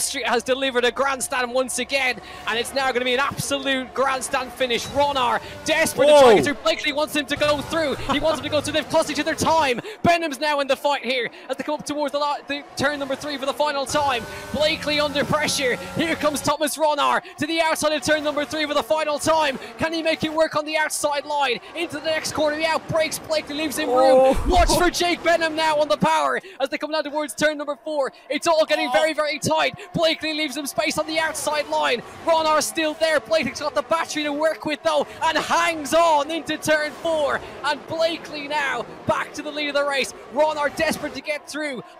Austria has delivered a grandstand once again, and it's now going to be an absolute grandstand finish. Ronhaar, desperate to try Whoa. to get through. Blakeley wants him to go through. He wants him to go through. They've cost each other time. Benham's now in the fight here as they come up towards the, la- the turn number three for the final time. Blakeley under pressure. Here comes Thomas Ronhaar to the outside of turn number three for the final time. Can he make it work on the outside line? Into the next corner. He outbreaks Blakeley, leaves him room. Oh. Watch for Jake Benham now on the power as they come down towards turn number four. It's all getting very, very tight. Blakeley leaves him space on the outside line. Ronhaar is still there. Blakeley's got the battery to work with though and hangs on into turn four. And Blakeley now back to the lead of the race. Ronhaar desperate to get through.